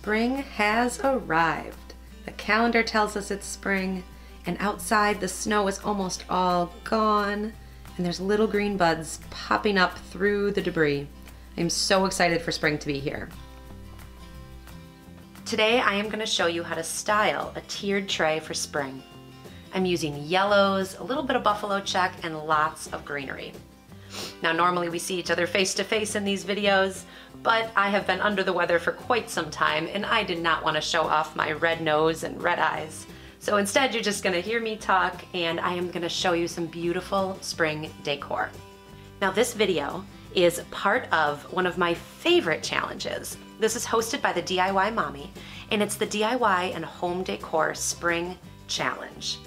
Spring has arrived. The calendar tells us it's spring, and outside the snow is almost all gone, and there's little green buds popping up through the debris. I'm so excited for spring to be here. Today I am going to show you how to style a tiered tray for spring. I'm using yellows, a little bit of buffalo check, and lots of greenery. Now normally we see each other face to face in these videos, but I have been under the weather for quite some time and I did not want to show off my red nose and red eyes. So instead you're just going to hear me talk and I am going to show you some beautiful spring decor. Now this video is part of one of my favorite challenges. This is hosted by the DIY Mommy and it's the DIY and Home Decor Spring Challenge.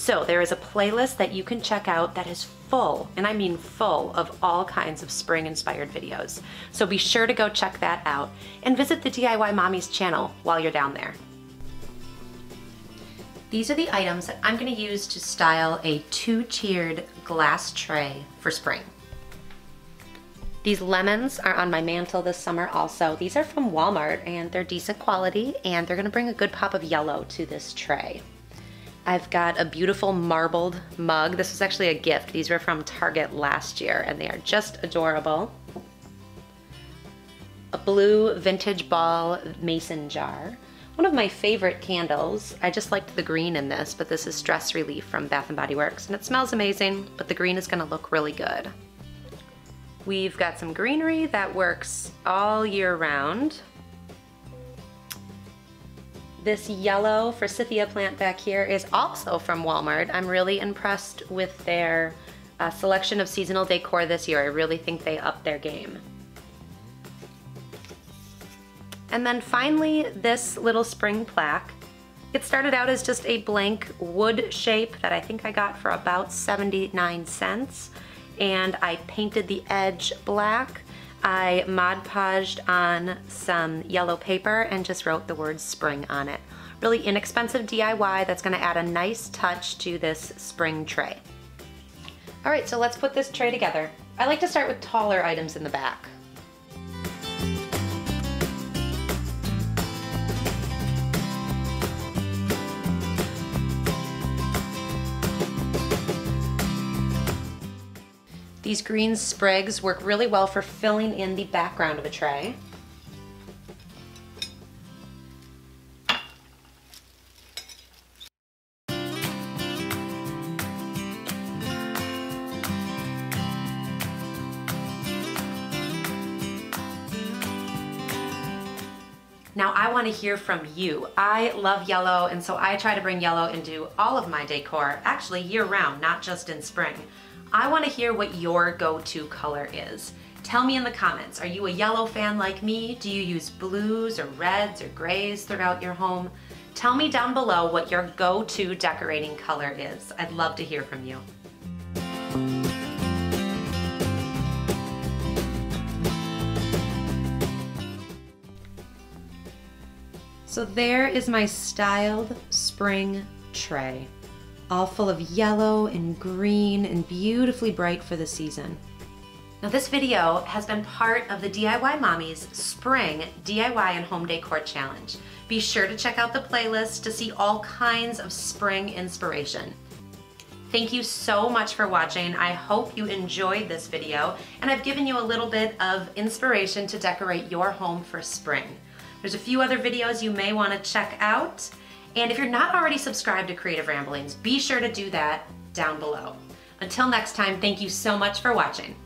So there is a playlist that you can check out that is full, and I mean full, of all kinds of spring inspired videos. So be sure to go check that out and visit the DIY Mommy's channel while you're down there. These are the items that I'm gonna use to style a two-tiered glass tray for spring. These lemons are on my mantel this summer also. These are from Walmart and they're decent quality and they're gonna bring a good pop of yellow to this tray. I've got a beautiful marbled mug. This was actually a gift. These were from Target last year and they are just adorable. A blue vintage ball mason jar. One of my favorite candles. I just liked the green in this, but this is Stress Relief from Bath & Body Works and it smells amazing, but the green is gonna look really good. We've got some greenery that works all year round. This yellow forsythia plant back here is also from Walmart. I'm really impressed with their uh, selection of seasonal decor this year. I really think they upped their game. And then finally, this little spring plaque. It started out as just a blank wood shape that I think I got for about 79 cents. And I painted the edge black I Mod Podged on some yellow paper and just wrote the word spring on it. Really inexpensive DIY that's gonna add a nice touch to this spring tray. All right, so let's put this tray together. I like to start with taller items in the back. These green sprigs work really well for filling in the background of a tray. Now I want to hear from you. I love yellow and so I try to bring yellow into all of my decor, actually year round, not just in spring. I wanna hear what your go-to color is. Tell me in the comments, are you a yellow fan like me? Do you use blues or reds or grays throughout your home? Tell me down below what your go-to decorating color is. I'd love to hear from you. So there is my styled spring tray all full of yellow and green and beautifully bright for the season. Now this video has been part of the DIY Mommy's Spring DIY and Home Decor Challenge. Be sure to check out the playlist to see all kinds of spring inspiration. Thank you so much for watching. I hope you enjoyed this video and I've given you a little bit of inspiration to decorate your home for spring. There's a few other videos you may want to check out and if you're not already subscribed to Creative Ramblings, be sure to do that down below. Until next time, thank you so much for watching.